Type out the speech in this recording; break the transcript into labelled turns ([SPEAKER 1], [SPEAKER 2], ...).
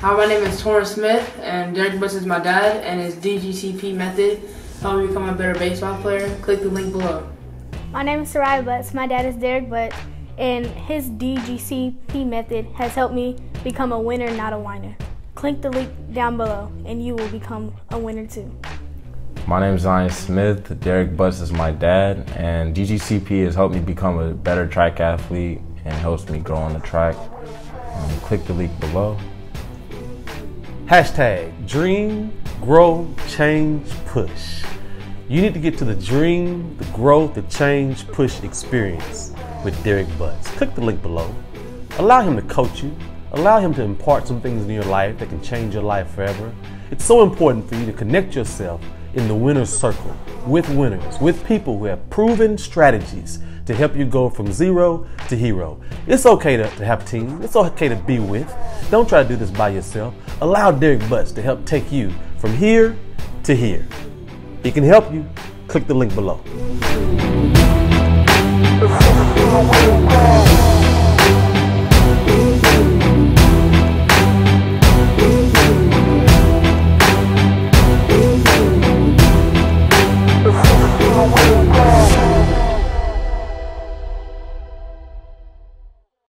[SPEAKER 1] Hi, my name is Torrance Smith, and Derrick Butts is my dad, and his DGCP method helped me become a better baseball player. Click the link below.
[SPEAKER 2] My name is Sarai Butts. My dad is Derrick Butts, and his DGCP method has helped me become a winner, not a whiner. Click the link down below, and you will become a winner too.
[SPEAKER 3] My name is Zion Smith. Derrick Butts is my dad, and DGCP has helped me become a better track athlete and helps me grow on the track. Um, click the link below.
[SPEAKER 4] Hashtag dream, grow, change, push. You need to get to the dream, the growth, the change, push experience with Derrick Butts. Click the link below. Allow him to coach you. Allow him to impart some things in your life that can change your life forever. It's so important for you to connect yourself in the winner's circle with winners, with people who have proven strategies to help you go from zero to hero. It's okay to, to have team. It's okay to be with. Don't try to do this by yourself. Allow Derrick Butts to help take you from here to here. He can help you. Click the link below.